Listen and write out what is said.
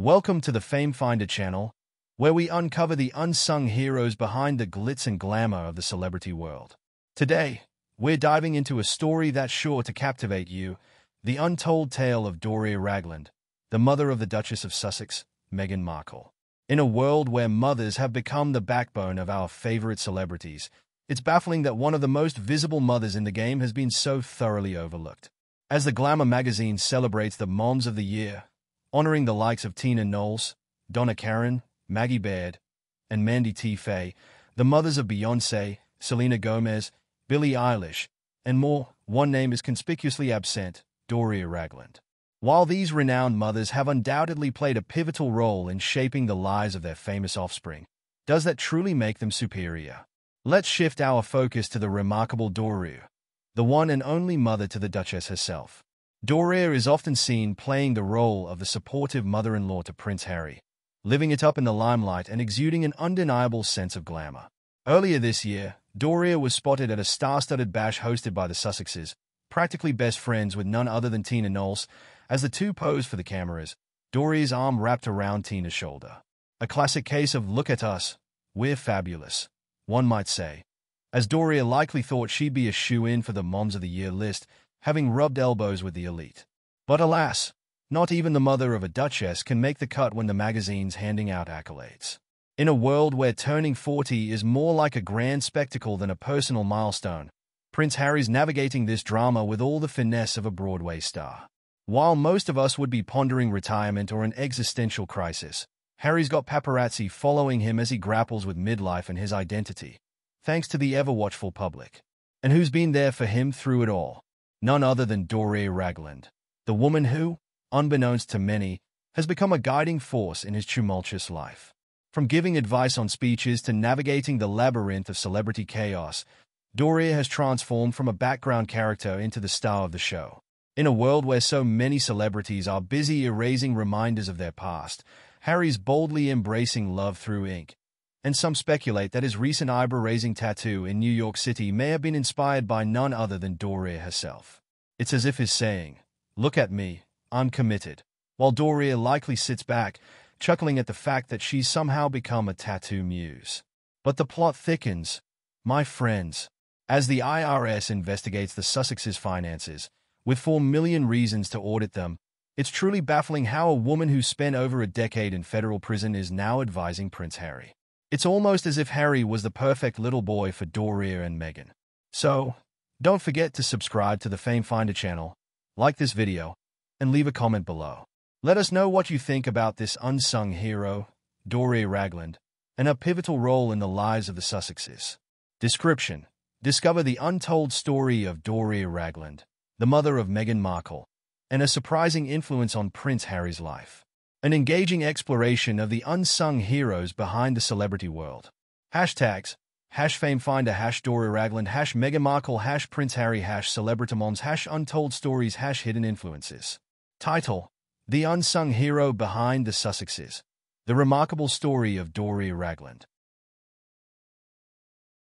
Welcome to the Fame Finder channel, where we uncover the unsung heroes behind the glitz and glamour of the celebrity world. Today, we're diving into a story that's sure to captivate you, the untold tale of Doria Ragland, the mother of the Duchess of Sussex, Meghan Markle. In a world where mothers have become the backbone of our favorite celebrities, it's baffling that one of the most visible mothers in the game has been so thoroughly overlooked. As the Glamour magazine celebrates the moms of the year, honoring the likes of Tina Knowles, Donna Karan, Maggie Baird, and Mandy Teefey, the mothers of Beyoncé, Selena Gomez, Billie Eilish, and more, one name is conspicuously absent, Doria Ragland. While these renowned mothers have undoubtedly played a pivotal role in shaping the lives of their famous offspring, does that truly make them superior? Let's shift our focus to the remarkable Doria, the one and only mother to the Duchess herself. Doria is often seen playing the role of the supportive mother-in-law to Prince Harry, living it up in the limelight and exuding an undeniable sense of glamour. Earlier this year, Doria was spotted at a star-studded bash hosted by the Sussexes, practically best friends with none other than Tina Knowles, as the two posed for the cameras, Doria's arm wrapped around Tina's shoulder. A classic case of look at us, we're fabulous, one might say. As Doria likely thought she'd be a shoe-in for the Moms of the Year list, having rubbed elbows with the elite. But alas, not even the mother of a duchess can make the cut when the magazine's handing out accolades. In a world where turning 40 is more like a grand spectacle than a personal milestone, Prince Harry's navigating this drama with all the finesse of a Broadway star. While most of us would be pondering retirement or an existential crisis, Harry's got paparazzi following him as he grapples with midlife and his identity, thanks to the ever-watchful public. And who's been there for him through it all? None other than Doria Ragland, the woman who, unbeknownst to many, has become a guiding force in his tumultuous life. From giving advice on speeches to navigating the labyrinth of celebrity chaos, Doria has transformed from a background character into the star of the show. In a world where so many celebrities are busy erasing reminders of their past, Harry's boldly embracing love through ink, and some speculate that his recent eyebrow-raising tattoo in New York City may have been inspired by none other than Doria herself. It's as if he's saying, look at me, I'm committed, while Doria likely sits back, chuckling at the fact that she's somehow become a tattoo muse. But the plot thickens, my friends, as the IRS investigates the Sussexes' finances, with four million reasons to audit them, it's truly baffling how a woman who spent over a decade in federal prison is now advising Prince Harry. It's almost as if Harry was the perfect little boy for Doria and Meghan. So, don't forget to subscribe to the Fame Finder channel, like this video, and leave a comment below. Let us know what you think about this unsung hero, Doria Ragland, and her pivotal role in the lives of the Sussexes. Description Discover the untold story of Doria Ragland, the mother of Meghan Markle, and a surprising influence on Prince Harry's life. An engaging exploration of the unsung heroes behind the celebrity world. Hashtags Hash Fame Finder, Hash Doria Ragland, Hash Meghan Markle, Hash Prince Harry, Hash Celebrity Moms, Hash Untold Stories, Hash Hidden Influences. Title The Unsung Hero Behind the Sussexes. The Remarkable Story of Doria Ragland.